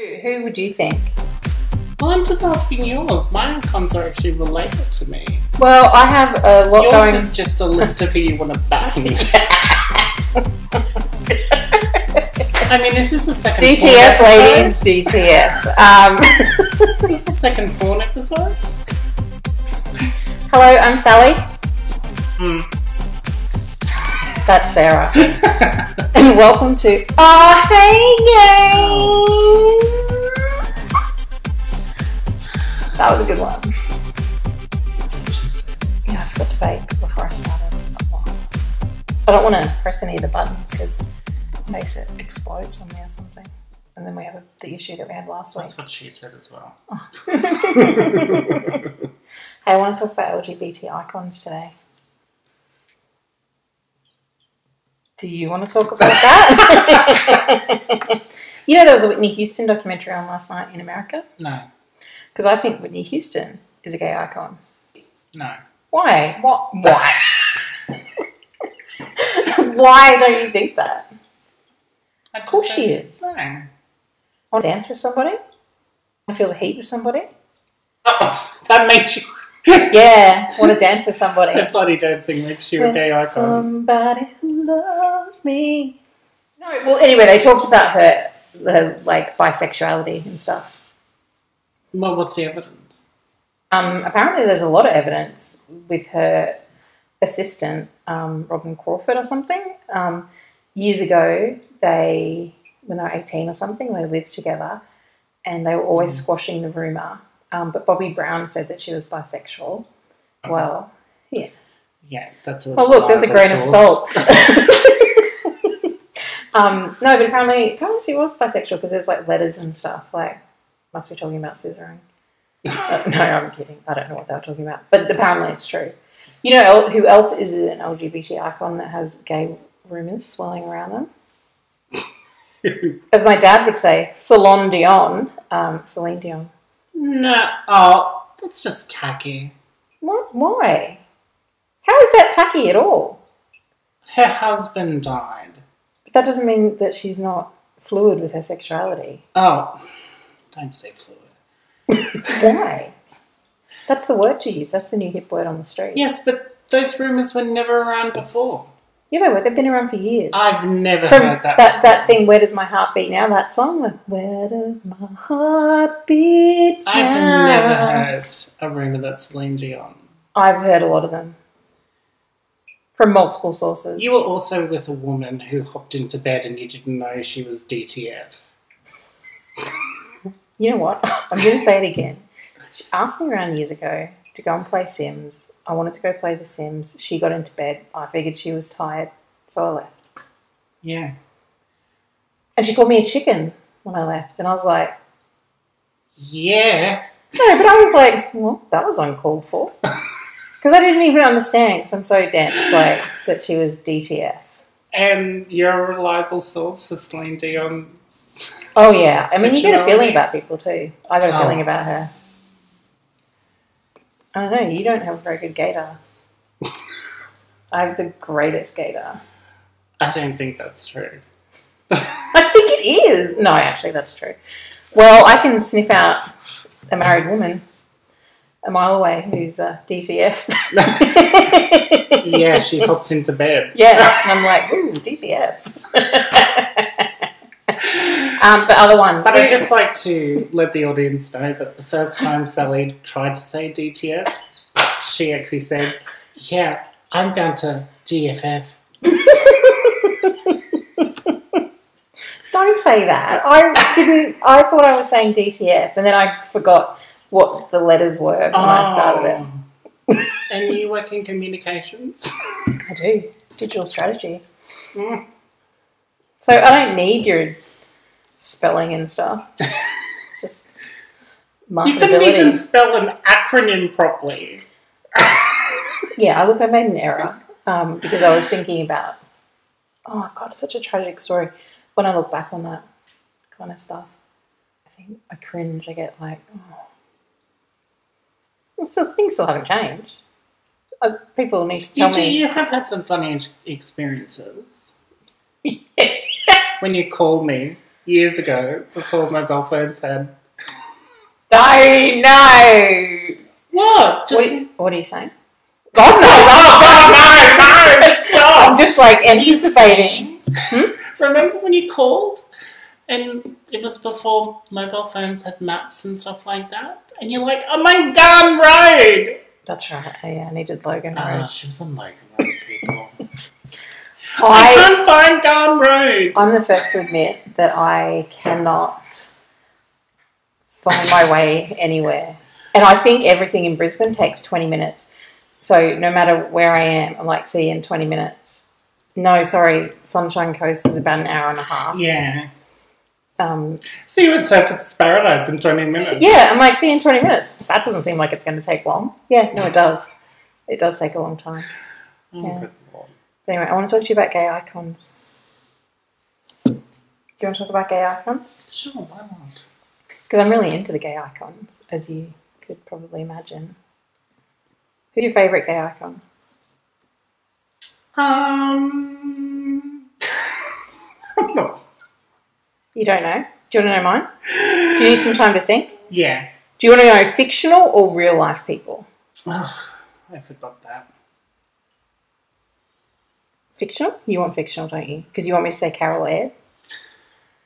Who, who would you think? Well, I'm just asking yours. My icons are actually related to me. Well, I have a lot Yours going. is just a list of who you want to bang. I mean, this is this a second DTF, episode? ladies, DTF. Um, Is this a second porn episode? hello, I'm Sally. Hmm. That's Sarah. and welcome to Oh Hey Gays! That was a good one. Yeah, I forgot to vape before I started. I don't want to press any of the buttons because case it explodes on me or something. And then we have the issue that we had last week. That's what she said as well. Hey, I want to talk about LGBT icons today. Do you want to talk about that? you know, there was a Whitney Houston documentary on last night in America? No, Because I think Whitney Houston is a gay icon. no. Why? What? Why? Why don't you think that? Of course she is. No. Want to dance with somebody? To feel the heat with somebody? Oh, that makes you. Yeah, want to dance with somebody. So slutty dancing makes you a gay icon. Somebody who loves me. No, well, anyway, they talked about her, her like bisexuality and stuff. Well, what's the evidence? Um, apparently, there's a lot of evidence with her assistant, um, Robyn Crawford or something. Um, years ago, they, when they were 18 or something, they lived together and they were always squashing the rumour. Um, but Bobby Brown said that she was bisexual. Well, yeah. Yeah, that's a. Oh, look, there's a grain of salt. um, no, but apparently, apparently she was bisexual because there's like letters and stuff. Like, must be talking about scissoring. Uh, no, I'm kidding. I don't know what they were talking about, but apparently it's true. You know who else is an LGBT icon that has gay rumors swirling around them? As my dad would say, Salon Dion, um, Celine Dion. No, oh, that's just tacky. What? Why? How is that tacky at all? Her husband died. But that doesn't mean that she's not fluid with her sexuality. Oh, don't say fluid. Why? That's the word to use. That's the new hip word on the street. Yes, but those rumours were never around before. Yeah, they were. They've been around for years. I've never From heard that. that, that thing, Where Does My Heart Beat Now? That song, Where Does My Heart Beat I've never heard a rumour that Celine Dion. I've heard a lot of them. From multiple sources. You were also with a woman who hopped into bed and you didn't know she was DTF. You know what? I'm going to say it again. She asked me around years ago to go and play Sims. I wanted to go play The Sims. She got into bed. I figured she was tired, so I left. Yeah. And she called me a chicken when I left. And I was like, Yeah. no, but I was like, well, that was uncalled for. Because I didn't even understand, because I'm so dense, like, that she was DTF. And you're a reliable source for Celine Dion. Oh, yeah. I mean, you get a feeling about people, too. I got a Oh. feeling about her. I don't know, you don't have a very good gaydar. I have the greatest gaydar. I don't think that's true. I think it is. No, actually, that's true. Well, I can sniff out a married woman a mile away who's a DTF. yeah, she hops into bed. yeah, and I'm like, ooh, DTF. Um, but other ones. But I'd just like to let the audience know that the first time Sally tried to say DTF, she actually said, Yeah, I'm down to GFF. Don't say that. I didn't. I thought I was saying DTF, and then I forgot what the letters were when I started it. Oh. And you work in communications? I do digital strategy, Mm. so I don't need your spelling and stuff. Just You couldn't even spell an acronym properly. Yeah, I look. I made an error um, because I was thinking about. Oh god, such a tragic story. When I look back on that kind of stuff, I think I cringe. I get like, oh. Still, things still haven't changed. Uh, people need to tell You, do, me. you have had some funny experiences. when you call me years ago before mobile phones had. I know. What? Just. What, what are you saying? God knows. Oh, God, no, no. Stop. I'm just like anticipating. Remember when you called and it was before mobile phones had maps and stuff like that? And you're like, I'm on Garden Road! That's right. Yeah, I needed Logan Ah, Road. she was on Logan Road. I I, can't find Garden Road! I'm the first to admit that I cannot find my way anywhere. And I think everything in Brisbane takes 20 minutes. So no matter where I am, I'm like, see you in 20 minutes. No, sorry, Sunshine Coast is about an hour and a half. Yeah. Um, See you at Surfers Paradise in 20 minutes. yeah, I'm like, see you in 20 minutes. That doesn't seem like it's going to take long. Yeah, no, it does. It does take a long time. Oh, Yeah. But anyway, I want to talk to you about gay icons. Do you want to talk about gay icons? Sure, why not? Because I'm really into the gay icons, as you could probably imagine. Who's your favourite gay icon? Um. I'm not. You don't know? Do you want to know mine? Do you need some time to think? Yeah. Do you want to know fictional or real life people? Ugh, I forgot that. Fictional? You want fictional, don't you? Because you want me to say Carol Aird?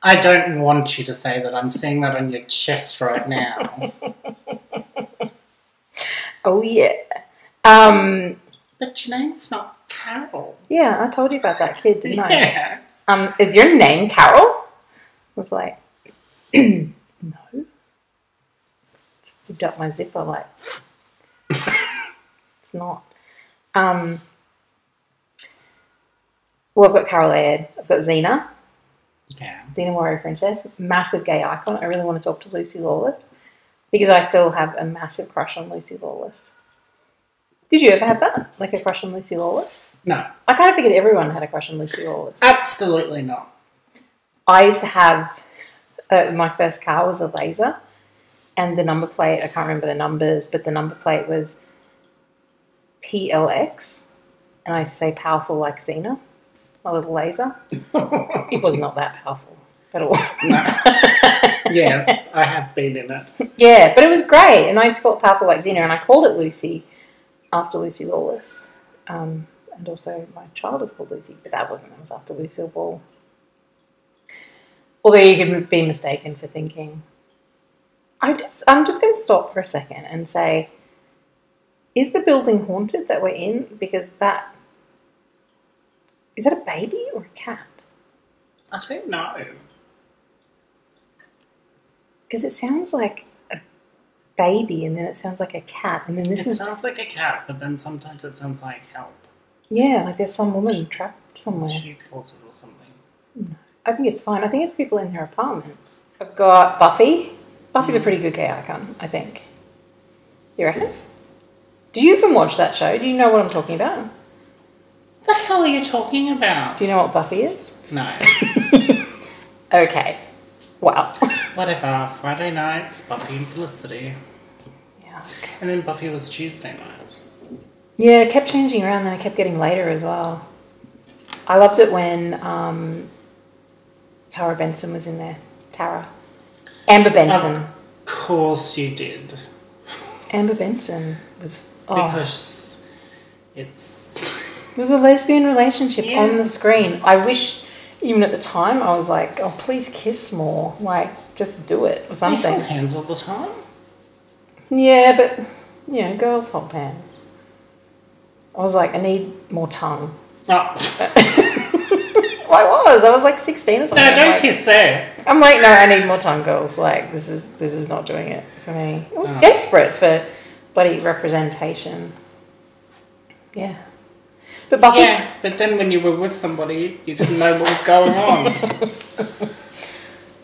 I don't want you to say that. I'm seeing that on your chest right now. Oh, yeah. Um, but your name's not Carol. yeah, I told you about that kid, didn't I? Yeah. Um, is your name Carol? I was like, no. Stood up my zipper like, it's not. Um, well, I've got Carol Aird. I've got Xena, Yeah. Xena Warrior Princess, massive gay icon. I really want to talk to Lucy Lawless because I still have a massive crush on Lucy Lawless. Did you ever have that? Like a crush on Lucy Lawless? No, I kind of figured everyone had a crush on Lucy Lawless. absolutely not. I used to have uh, my first car was a laser, and the number plate I can't remember the numbers, but the number plate was PLX, and I used to say powerful like Xena, my little laser. It was not that powerful at all. No. yes, I have been in it. yeah, but it was great, and I used to call it powerful like Xena, and I called it Lucy after Lucy Lawless, um, and also my child is called Lucy, but that wasn't. It was after Lucille Ball. Although you could be mistaken for thinking. I just, I'm just going to stop for a second and say, is the building haunted that we're in? Because that is that a baby or a cat? I don't know. Because it sounds like a baby, and then it sounds like a cat, and then this it is sounds like a cat, but then sometimes it sounds like help. yeah, like there's some woman trapped somewhere. She calls it or something. I think it's fine. I think it's people in their apartments. I've got Buffy. Buffy's a mm. pretty good gay icon, I think. You reckon? Do you even watch that show? Do you know what I'm talking about? The hell are you talking about? Do you know what Buffy is? No. Okay. Well. Whatever. Friday nights, Buffy and Felicity. yeah. And then Buffy was Tuesday night. Yeah, it kept changing around, then it kept getting later as well. I loved it when um, Tara Benson was in there. Tara. Amber Benson. Of course you did. Amber Benson was. Oh, Because it's. It was a lesbian relationship on the screen. I wish, even at the time, I was like, oh, please kiss more. Like, just do it or They something. hold hands all the time. Yeah, but, you know, girls hold hands. I was like, I need more tongue. Oh. Well, I was. I was like 16 or something. No, don't like, kiss there. I'm like, no, I need more tongue girls. Like, this is this is not doing it for me. I was Oh. desperate for bloody representation. Yeah. But Buffy, Yeah, but then when you were with somebody, you didn't know what was going on.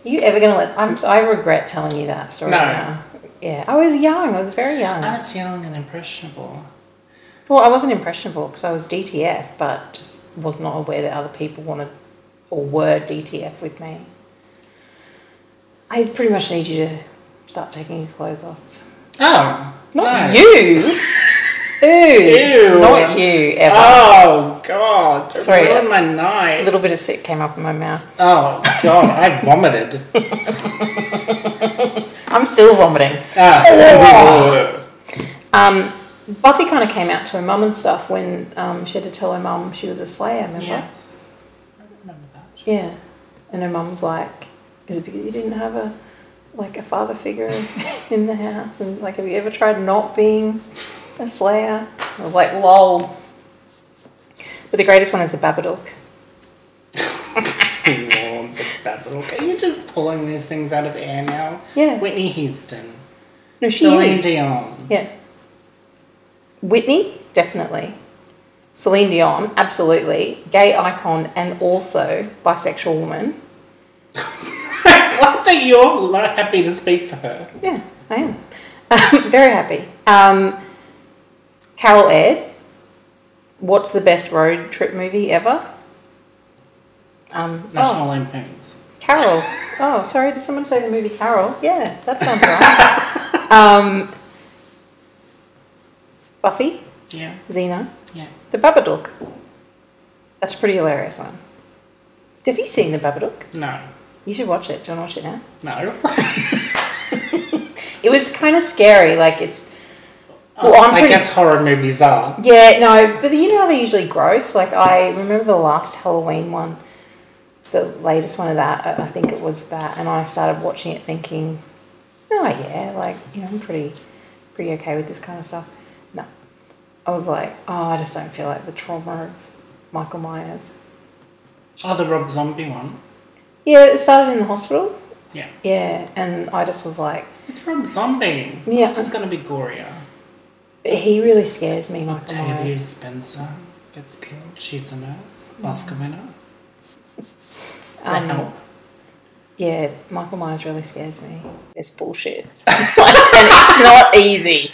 you ever gonna let? I'm. I regret telling you that story No. now. Yeah, I was young. I was very young. I was young and impressionable. Well, I wasn't impressionable because I was DTF, but just was not aware that other people wanted or were DTF with me. I pretty much need you to start taking your clothes off. Oh, Not no. you. Ew, Ew. not you ever. Oh God! It Sorry. ruined my A little bit of sick came up in my mouth. Oh God! I vomited. I'm still vomiting. Ah. Um, Buffy kind of came out to her mum and stuff when um, she had to tell her mum she was a Slayer. Remember? yes. I remember that. Yeah. And her mum's like, "Is it because you didn't have a like a father figure in the house? And like, have you ever tried not being a Slayer?" I was like, "Lol." But the greatest one is the Babadook. Lord, the Babadook. Are you just pulling these things out of air now? Yeah. Whitney Houston. No, she Celine is. Dion. Yeah. Whitney, definitely. Celine Dion, absolutely. Gay icon and also bisexual woman. I'm glad that you're happy to speak for her. Yeah, I am. Very happy. Um, Carol Aird. What's the best road trip movie ever? Um, oh, National Lampoons. Carol. Oh, sorry. Did someone say the movie Carol? Yeah, that sounds right. um, Buffy, Yeah. Xena, Yeah. The Babadook. That's a pretty hilarious one. Have you seen The Babadook? No. You should watch it. Do you want to watch it now? No. It was kind of scary. Like it's. Oh, well, I'm I pretty- guess horror movies are. Yeah, no, but you know how they're usually gross. Like I remember the last Halloween one, the latest one of that. I think it was that, and I started watching it thinking, oh yeah, like you know, I'm pretty, pretty okay with this kind of stuff. No, I was like, oh, I just don't feel like the trauma of Michael Myers. Oh, the Rob Zombie one. Yeah, it started in the hospital. Yeah. Yeah, and I just was like, It's Rob Zombie. Yeah. it's going to be gorier. He really scares me, Michael Octavia Myers. Spencer gets killed. She's a nurse. Oscar winner. Um, They help. Yeah, Michael Myers really scares me. It's bullshit. It's like, and it's not easy.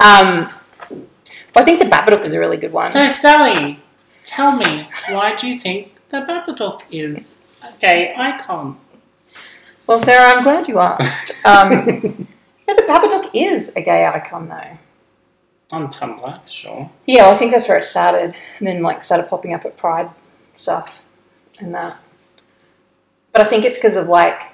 Um, but I think the Babadook is a really good one. So, Sally, tell me, why do you think the Babadook is a gay icon? well, Sarah, I'm glad you asked. Um, but the Babadook is a gay icon, though. On Tumblr, sure. Yeah, well, I think that's where it started, and then like started popping up at Pride stuff and that. But I think it's because of like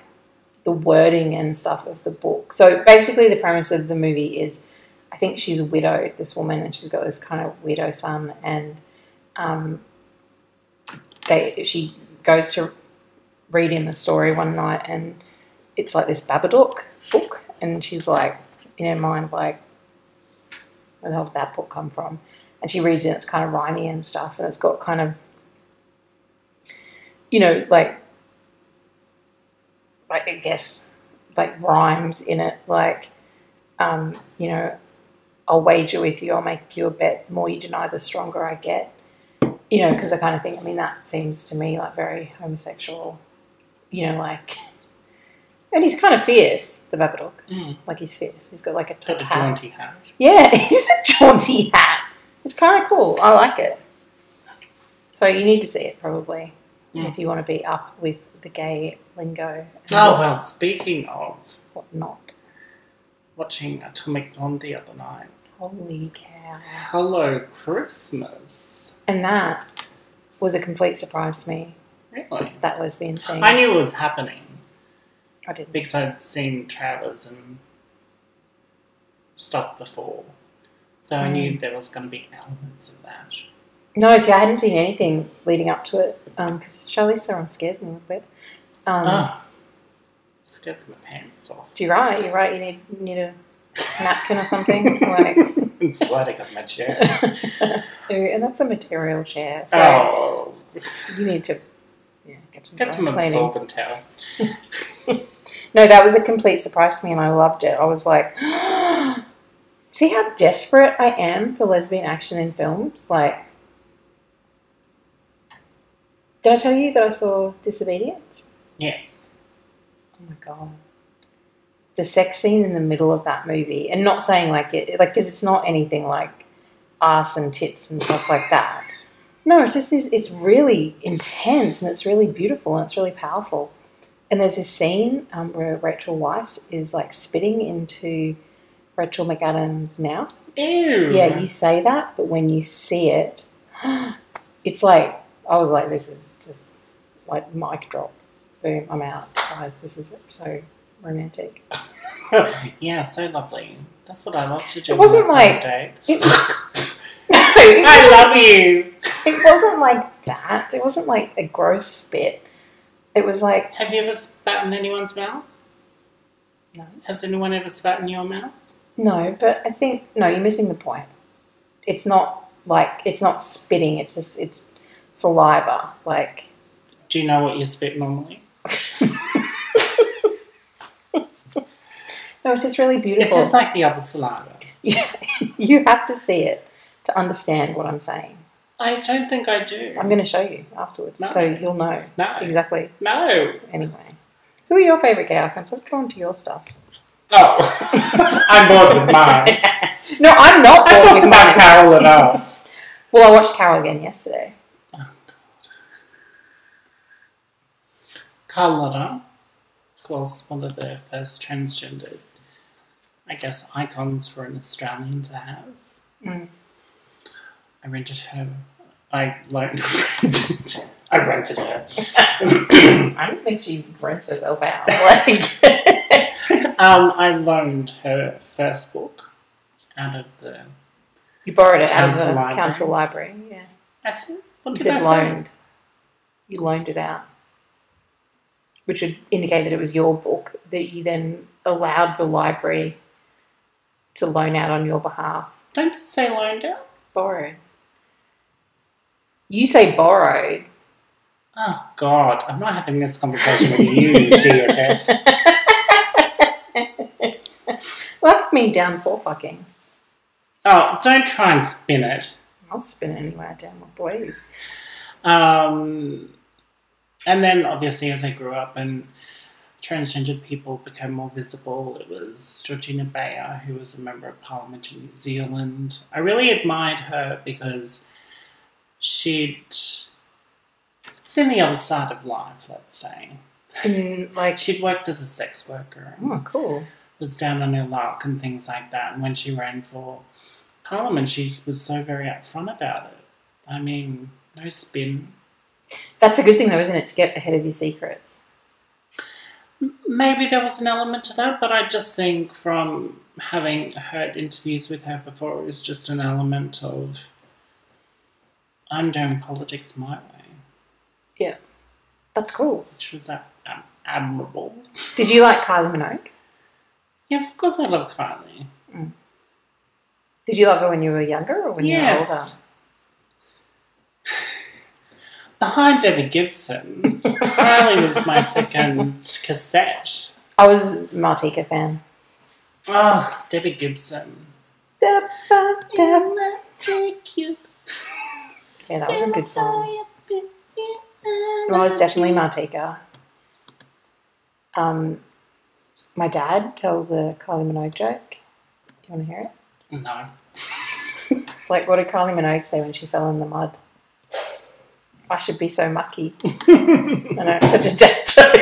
the wording and stuff of the book. So basically, the premise of the movie is, I think she's a widowed, this woman, and she's got this kind of widow son, and um, they she goes to read him a story one night, and it's like this Babadook book, and she's like in her mind like where the hell did that book come from? And she reads it, and it's kind of rhymey and stuff, and it's got kind of, you know, like, like I guess, like rhymes in it, like, um, you know, I'll wager with you, I'll make you a bet. The more you deny, the stronger I get. You know, because I kind of think, I mean, that seems to me like very homosexual. You know, like, and he's kind of fierce, the Babadook. Mm. Like he's fierce. He's got like a top Got a hat. jaunty hat. Yeah, he's a jaunty hat. It's kind of cool. I like it. So you need to see it probably Mm. if you want to be up with the gay lingo Oh, what- well, speaking of whatnot. watching Atomic Blonde the other night. Holy cow! Hello, Christmas. And that was a complete surprise to me. Really? That lesbian scene. I knew it was happening I didn't. because I'd seen trailers and stuff before. So I Mm. knew there was going to be elements of that. No, see, I hadn't seen anything leading up to it because Charlize Theron scares me a little bit. Um, oh. Let's my pants off. Do You're right. You're right. You need you need a napkin or something. like, I'm sliding up my chair. And that's a material chair, so oh. you need to yeah, get some, Get some absorbent towel. No, that was a complete surprise to me, and I loved it. I was like, see how desperate I am for lesbian action in films. Like, did I tell you that I saw Disobedience? Yes. Oh my god. The sex scene in the middle of that movie, and not saying like it, like because it's not anything like ass and tits and stuff like that. No, it's just this. It's really intense and it's really beautiful and it's really powerful. And there's this scene um, where Rachel Weisz is like spitting into Rachel McAdams' mouth. Ew. Yeah, you say that, but when you see it, it's like I was like, this is just like mic drop. Boom, I'm out, guys. This is so romantic. yeah, so lovely. That's what I love to do. It wasn't like-. It, no, I love you. it wasn't like that. It wasn't like a gross spit. It was like Have you ever spat in anyone's mouth? No. Has anyone ever spat in your mouth? no, but I think no, you're missing the point. It's not like it's not spitting. It's just it's saliva. Like Do you know what you spit normally? no, it's just really beautiful. It's just like the other saliva. Yeah, you have to see it to understand what I'm saying. I don't think I do. I'm going to show you afterwards, No. so you'll know No. exactly. No. Anyway, who are your favourite gay icons? Let's go on to your stuff. Oh, I'm bored with mine. No, I'm not. I talked about mine. Carol enough. Well, I watched Carol again yesterday. Carlotta was one of the first transgendered, I guess, icons for an Australian to have. Mm. I rented her. I like. I rented her. I don't think she rents herself out. Like, Um, I loaned her first book out of the. you borrowed it out of the library. council library. Yeah, I said, what you did I said say? loaned. You loaned it out, which would indicate that it was your book that you then allowed the library to loan out on your behalf. Don't they say loaned out? Borrowed. You say borrowed. Oh God, I'm not having this conversation with you, DFF. Lock me down for fucking. Oh, don't try and spin it. I'll spin it anywhere down my boys. Um, and then obviously, as I grew up and transgendered people became more visible, it was Georgina Beyer, who was a member of Parliament in New Zealand. I really admired her because she'd seen the other side of life, let's say. And like, She'd worked as a sex worker oh, cool. was down on her luck and things like that. And when she ran for Parliament, she was so very upfront about it. I mean, no spin, That's a good thing, though, isn't it, to get ahead of your secrets? Maybe there was an element to that, but I just think from having heard interviews with her before, it was just an element of I'm doing politics my way, Yeah. That's cool. which was uh, um, admirable. Did you like Kylie Minogue? Yes, of course I love Kylie. Did you love her when you were younger or when yes. You were older? Behind Debbie Gibson, Kylie was my second cassette. you were older? I was a Martika fan. Oh, Debbie Gibson. Yeah, that was a good song. Well, it's definitely Martika. Um, my dad tells a Kylie Minogue joke. Do you want to hear it? No. It's like, what did Kylie Minogue say when she fell in the mud? I should be so mucky. I know, it's such a dad joke.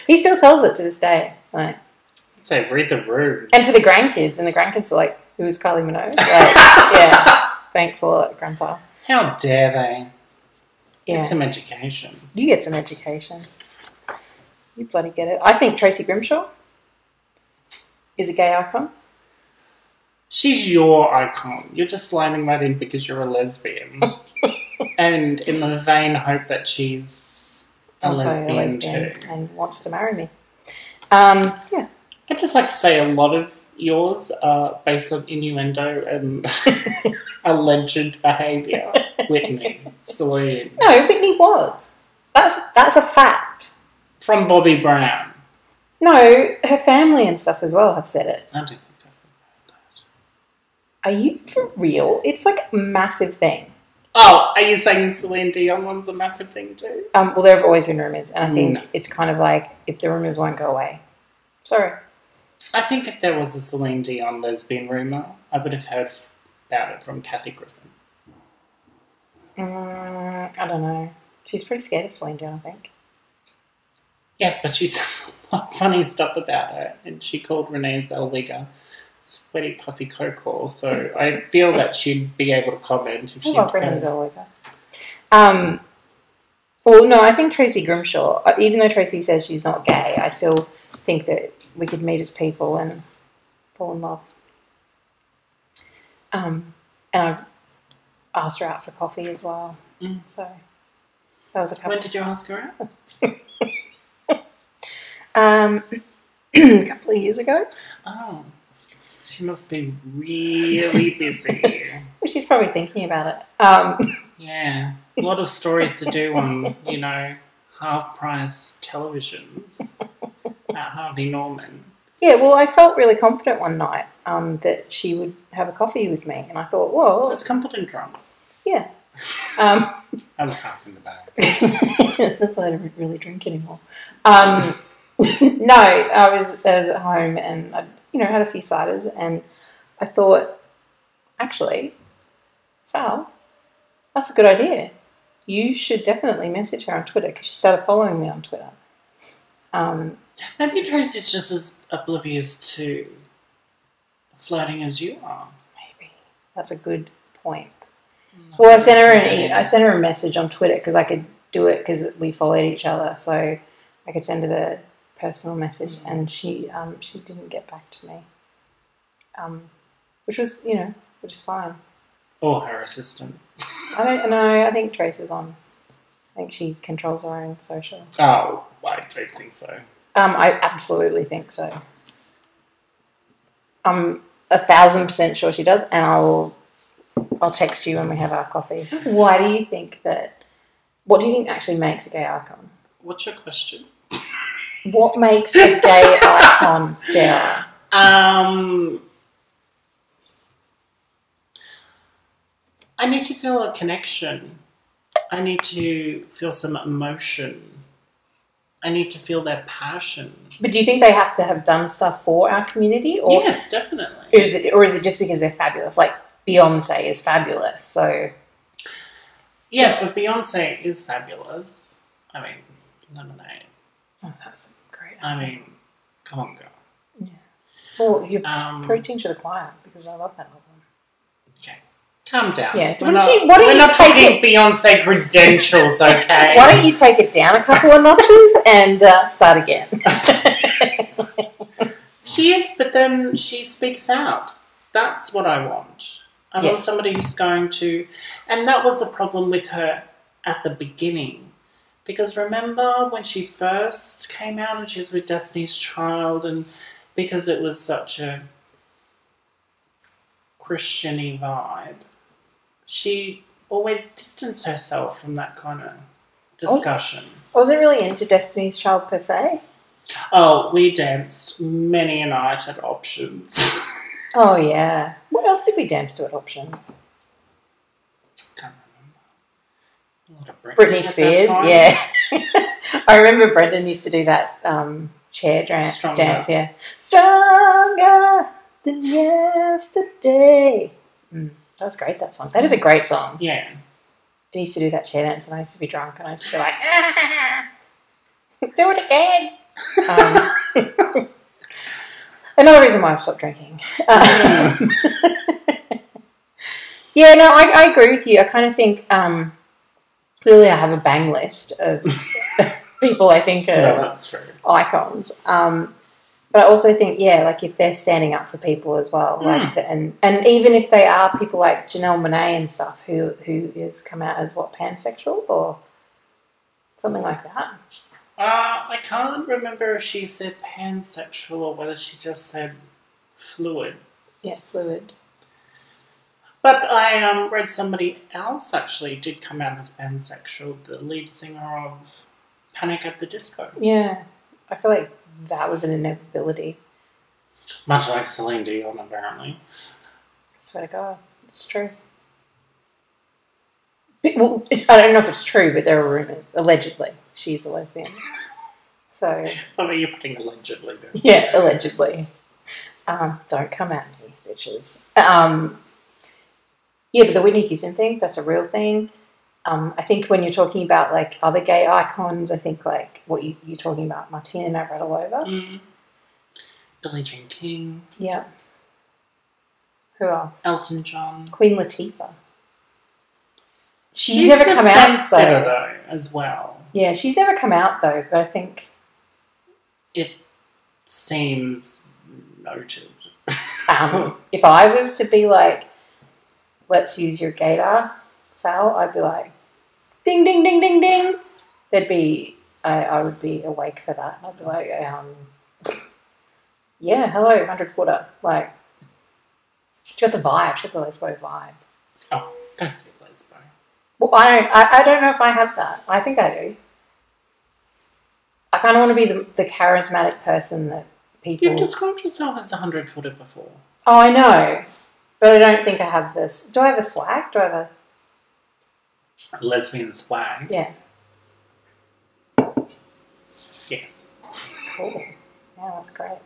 he still tells it to this day. Like, Say, read the room. and to the grandkids, and the grandkids are like, who's Kylie Minogue? Like, yeah, thanks a lot, Grandpa. How dare they? Yeah, Get some education. you get some education. You bloody get it. I think Tracy Grimshaw is a gay icon. She's your icon. You're just sliding that in because you're a lesbian. and in the vain hope that she's a Also lesbian, too. and wants to marry me. Um, yeah, I'd just like to say a lot of yours are based on innuendo and alleged behaviour. Whitney, Celine. no, Whitney was. That's that's a fact. From Bobby Brown. No, her family and stuff as well have said it. I don't think I've heard that. Are you for real? It's like a massive thing. Oh, are you saying Celine Dion one's a massive thing too? Um, well, there have always been rumors, and I think No. it's kind of like if the rumors won't go away. Sorry. I think if there was a Celine Dion lesbian rumour, I would have heard about it from Kathy Griffin. Mm, I don't know. She's pretty scared of Celine Dion, I think. Yes, but she says a lot of funny stuff about her, and she called Renee Zellweger sweaty puffy coco. So I feel that she'd be able to comment if she. Renee Zellweger. Um, well, no, I think Tracy Grimshaw. uh, Even though Tracy says she's not gay, I still think that we could meet as people and fall in love. Um, and I've asked her out for coffee as well. Mm. So that was a couple. When did you ask her out? Um, a couple of years ago. Oh, she must be really busy. She's probably thinking about it. Um, yeah, a lot of stories to do on you know half price televisions at Harvey Norman. yeah, well, I felt really confident one night um, that she would have a coffee with me, and I thought, well, Just confident drunk. yeah. Um, I was half in the bag. that's why I don't really drink anymore. Um, no, I was I was at home and I, you know, had a few ciders, and I thought, actually, Sal, that's a good idea. You should definitely message her on Twitter because she started following me on Twitter. Um, Maybe Tracy's just as oblivious to flirting as you are. maybe that's a good point. Well, I sent her an e- I sent her a message on Twitter because I could do it because we followed each other, so I could send her the personal message, and she um, she didn't get back to me, um, which was you know which is fine. Or her assistant. I don't know. I think Trace is on. I think she controls her own social. Oh, I don't think so. Um, I absolutely think so. I'm a thousand percent sure she does, and I will. I'll text you when we have our coffee. Why do you think that? What do you think actually makes a gay icon? What's your question? What makes a gay icon, Sarah? Um, I need to feel a connection. I need to feel some emotion. I need to feel their passion. But do you think they have to have done stuff for our community, or yes, definitely. or is it, or is it just because they're fabulous? Like Beyonce is fabulous, so Yes, but Beyonce is fabulous. I mean, Lemonade. oh, that's great. I mean, come on, girl. Yeah. Well, you're Um, preaching to the choir because I love that album. Calm down. Yeah, we're why don't not, you- why don't we're you not take talking Beyonce credentials, okay? Why don't you take it down a couple of notches and uh, start again? She is, but then she speaks out. That's what I want. I Yeah. want somebody who's going to, and that was the problem with her at the beginning. Because remember when she first came out and she was with Destiny's Child, and because it was such a Christiany vibe, she always distanced herself from that kind of discussion. I wasn't really into Destiny's Child per se. Oh, we danced many a night at options. Oh yeah. What else did we dance to at Options? Can't remember. A lot of Britney, Britney Spears. Yeah. I remember Brendan used to do that um, chair dance. Stronger. Dance. Yeah. Stronger than yesterday. Mm, that was great. That song. That is a great song. Yeah. I used to do that chair dance, and I used to be drunk, and I used to be like, "Do it again." Um, another reason why I've stopped drinking. Um, yeah, no, I, I agree with you. I kind of think um, clearly I have a bang list of people I think are true. icons. Um, but I also think, yeah, like if they're standing up for people as well, like the, and and even if they are people like Janelle Monae and stuff, who who is come out as what pansexual or something like that. Uh, I can't remember if she said pansexual or whether she just said fluid. Yeah, fluid. But I um, read somebody else actually did come out as pansexual, the lead singer of Panic at the Disco. Yeah, I feel like that was an inevitability. Much like Celine Dion, apparently. I swear to God, it's true. Well, it's, I don't know if it's true, but there are rumors. Allegedly, she's a lesbian. So I mean, you're putting allegedly there. Yeah, allegedly. Um, don't come at me, bitches. Um, yeah, but the Whitney Houston thing, that's a real thing. Um, I think when you're talking about like other gay icons, I think like what you, you're talking about, Martina Navratilova. Mm. Billie Jean King, Yeah. Who else? Elton John. Queen Latifah. She's, never a come out though. though, as well. Yeah, she's never come out though. But I think It seems noted. um, if I was to be like, let's use your gaydar, Sal, I'd be like, ding, ding, ding, ding, ding. There'd be, I, I would be awake for that. I'd be like, um, yeah, hello, hundred footer. Like, she got the vibe. She got the Lesbo vibe. Oh, don't say lesbo. Well, I don't. I, I don't know if I have that. I think I do. I kind of want to be the, the charismatic person that people. You've described yourself as a hundred footer before. oh, I know, but I don't think I have this. Do I have a swag? Do I have a? Lesbian swag. Yeah. Yes. Cool. Yeah, that's great.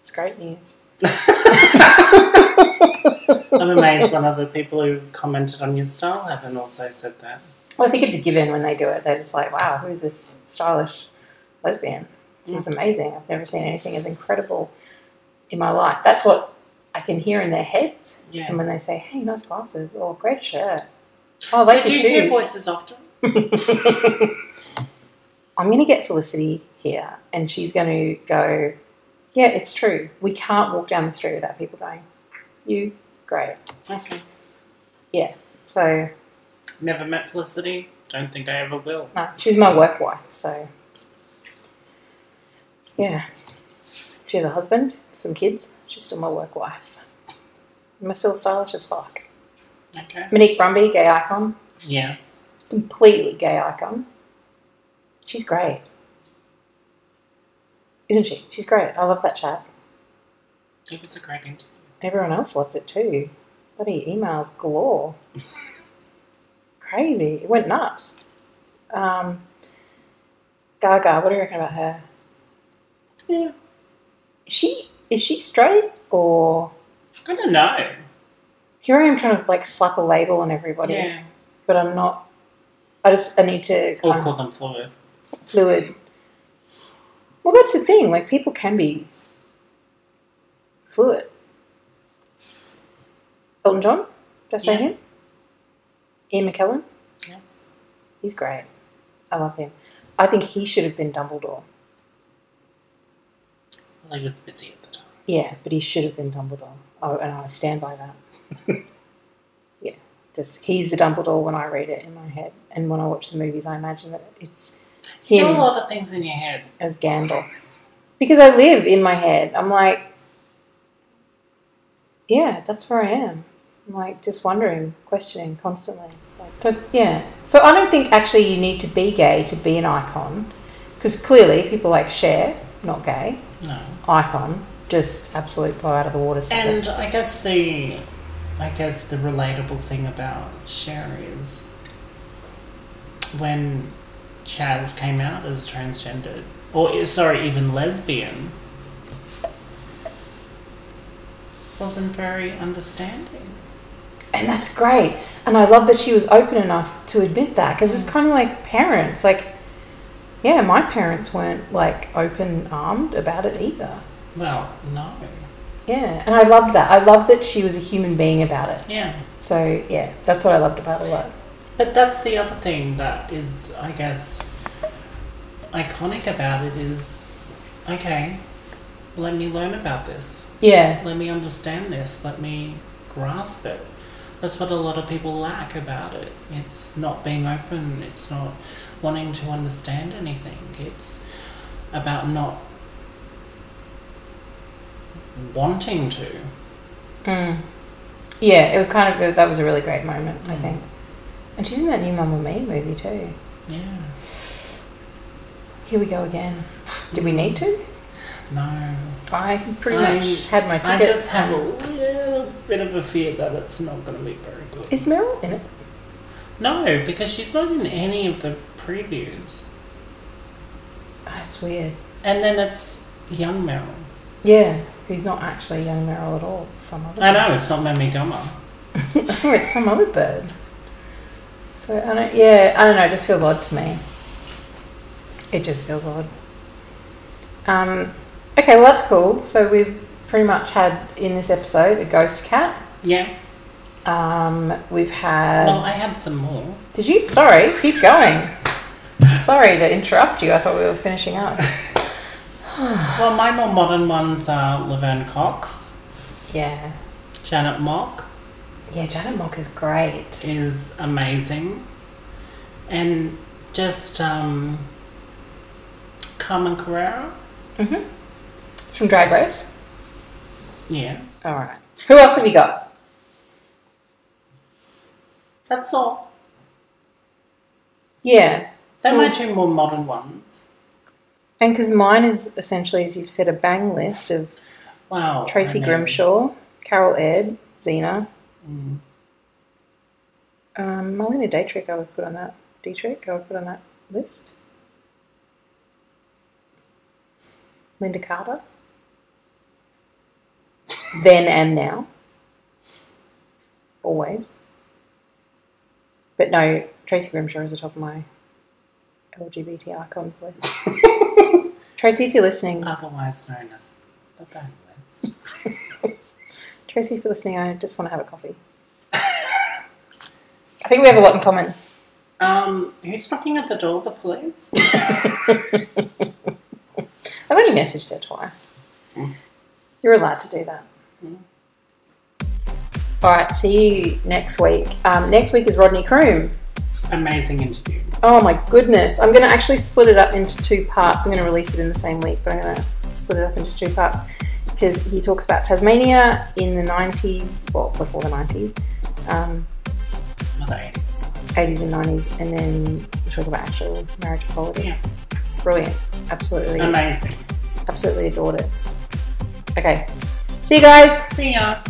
It's great news. I'm amazed one of the people who commented on your style haven't also said that. Well, I think it's a given when they do it. They're just like, wow, who's this stylish lesbian? This is mm. amazing. I've never seen anything as incredible in my life. That's what I can hear in their heads. Yeah. And when they say, hey, nice glasses, or great shirt. Oh, so do you hear shoes. voices often? I'm going to get Felicity here, and she's going to go, yeah, it's true. We can't walk down the street without people going, you, great. Okay. Yeah. So, Never met Felicity. Don't think I ever will. no, she's my work wife, so. Yeah. She has a husband, some kids. She's still my work wife. I'm still stylish as fuck. Okay. Monique Brumby, gay icon. Yes. Completely gay icon. She's great. Isn't she? She's great. I love that chat. It was a great interview. Everyone else loved it too. Bloody emails galore. Crazy. It went nuts. Um, Gaga, what do you reckon about her? Yeah. Is she is she straight or I don't know. Here I am trying to like slap a label on everybody, Yeah. but I'm not. I just I need to Or call them fluid. fluid. Well, that's the thing. Like people can be fluid. Elton John, did I say Yeah. him? Ian McKellen. Yes. He's great. I love him. I think he should have been Dumbledore. Well, he was busy at the time. Yeah, but he should have been Dumbledore. Oh, and I stand by that. yeah, just he's the Dumbledore when I read it in my head, and when I watch the movies, I imagine that it's You do a lot of things in your head. as Gandalf. Because I live in my head. I'm like, yeah, that's where I am. I'm like just wondering, questioning constantly. Like, yeah. So I don't think actually you need to be gay to be an icon, because clearly people like Cher, not gay, No. icon, just absolute blow out of the water. And. I guess the, I guess the relatable thing about Cher is when Chaz came out as transgendered, or sorry, even lesbian, wasn't very understanding. And that's great. And I love that she was open enough to admit that because it's kind of like parents. Like, yeah, my parents weren't like open armed about it either. Well, no. Yeah, and I loved that. I loved that she was a human being about it. Yeah. So, yeah, that's what I loved about it a lot. But that's the other thing that is, I guess, iconic about it is, okay, let me learn about this. Yeah, Let me understand this. Let me grasp it. That's what a lot of people lack about it. It's not being open. It's not wanting to understand anything. It's about not wanting to. mm. yeah, it was kind of, that was a really great moment, I Mm. think. And she's in that new Mamma Mia movie too. Yeah. Here we go again. Did we need to? No. I pretty I- much had my ticket. I just have a little bit of a fear that it's not going to be very good. Is Meryl in it? No, because she's not in any of the previews. That's weird. And then it's young Meryl. Yeah, who's not actually a young Meryl at all. Some other I know, it's not Mamie Gummer. oh, it's some other bird. So I don't. Yeah, I don't know. It just feels odd to me. It just feels odd. Um, okay, well that's cool. So we've pretty much had in this episode a ghost cat. Yeah. Um, we've had. Well, I had some more. Did you? Sorry, keep going. Sorry to interrupt you. I thought we were finishing up. Well, my more modern ones are Laverne Cox, Yeah. Janet Mock Yeah, Janet Mock is great. is amazing, and just um, Carmen Carrera. Mm-hmm. From Drag Race. Yeah, All right. Who else have you got? that's all. Yeah. They're my two more modern ones. And because mine is essentially, as you've said, a bang list of Wow. Tracy Grimshaw, Carol Aird, Xena, mm, um, Marlene Dietrich. I would put on that. Dietrich. I would put on that list. Lynda Carter. then and now. Always. But no, Tracy Grimshaw is the top of my LGBT icons list. Tracy, if you're listening, Otherwise known as the bang list. Tracy, if you're listening, I just want to have a coffee. I think we have a lot in common. Um, who's knocking at the door? The police? I've only messaged her twice. Mm. You're allowed to do that. Mm. All right, see you next week. Um, next week is Rodney Croome. Amazing interview. Oh my goodness. I'm going to actually split it up into two parts. I'm going to release it in the same week, but I'm going to split it up into two parts because he talks about Tasmania in the 90s, well, before the 90s, um, the 80s. 80s and 90s, and then we talk about actual marriage equality. Yeah. Brilliant. Absolutely. Amazing. Absolutely adored it. Okay. See you guys. See ya.